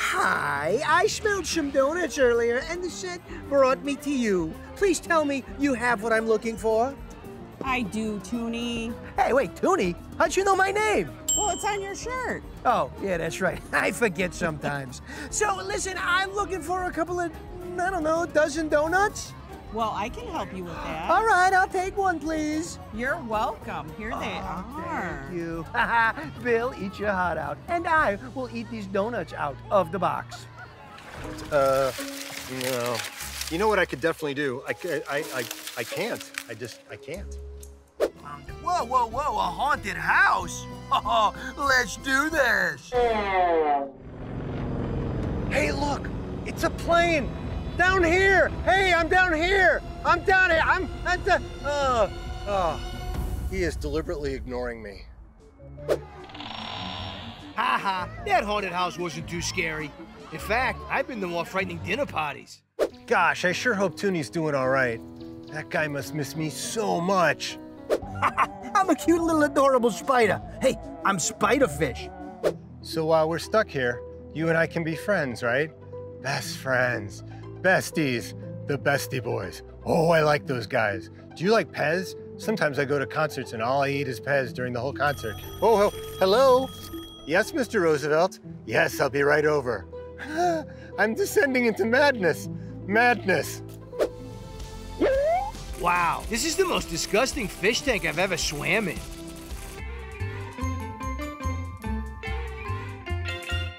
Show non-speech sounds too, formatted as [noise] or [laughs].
Hi, I smelled some donuts earlier, and the scent brought me to you. Please tell me you have what I'm looking for. I do, Toony. Hey, wait, Toony, how'd you know my name? Well, it's on your shirt. Oh, yeah, that's right. [laughs] I forget sometimes. so, listen, I'm looking for a couple of, I don't know, a dozen donuts. Well, I can help you with that. All right, I'll take one, please. You're welcome. Here they Oh, are. Thank you. [laughs] Bill, eat your heart out, and I will eat these donuts out of the box. Uh, no. You know what I could definitely do? I, I, I, I can't. I just, I can't. Whoa, whoa, whoa, a haunted house? [laughs] Oh, let's do this. [laughs] Hey, look, it's a plane. Down here. Hey, I'm down here. I'm down here. I'm at the, uh, Oh, he is deliberately ignoring me. Ha ha, that haunted house wasn't too scary. In fact, I've been to more frightening dinner parties. Gosh, I sure hope Toony's doing all right. That guy must miss me so much. [laughs] I'm a cute little adorable spider. Hey, I'm Spiderfish. So while we're stuck here, you and I can be friends, right? Best friends. Besties. The Bestie Boys. Oh, I like those guys. Do you like Pez? Sometimes I go to concerts and all I eat is Pez during the whole concert. Oh, hello? Yes, Mr. Roosevelt? Yes, I'll be right over. [laughs] I'm descending into madness. Madness. Wow, this is the most disgusting fish tank I've ever swam in.